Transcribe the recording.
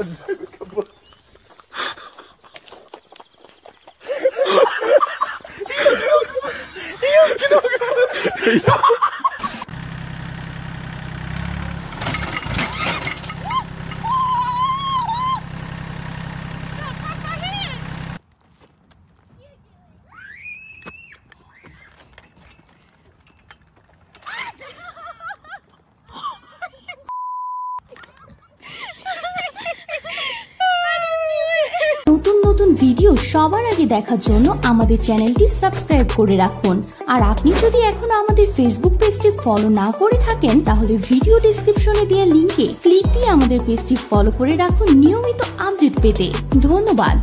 안 살면 뭐. 이거 웃기다. 이거 웃기다. নতুন ভিডিও সবার আগে দেখার জন্য আমাদের চ্যানেলটি সাবস্ক্রাইব করে রাখুন। আর আপনি যদি এখনও আমাদের ফেসবুক পেজটি ফলো না করে থাকেন, তাহলে ভিডিও ডিসক্রিপশনে দেওয়া লিঙ্কে ক্লিক দিয়ে আমাদের পেজটি ফলো করে রাখুন নিয়মিত আপডেট পেতে। ধন্যবাদ।